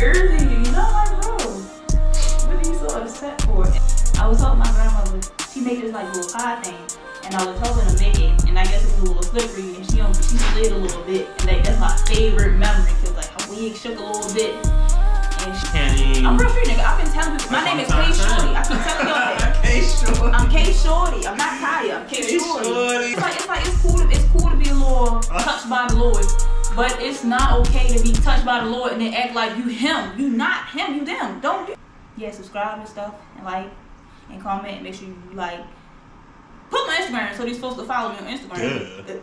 irritating. You know, like, bro, what are you so upset for? I was helping my grandmother. She made this like little pie thing, and I was helping her make it. And I guess it was a little slippery, and she um, she slid a little bit. And that, that's my favorite memory, cause like her wig shook a little bit. And she, Kenny. I'm real street nigga. I've been telling people. My name is what K I'm trying to Shorty. I've been telling y'all that. Okay, sure. I'm K Shorty. I'm not Kayah. I'm K, K Shorty. Shorty. But it's not okay to be touched by the Lord and then act like you him. You not him. You them. Don't do. Yeah, subscribe and stuff and like and comment. Make sure you like. Put my Instagram so they're supposed to follow me on Instagram. Duh.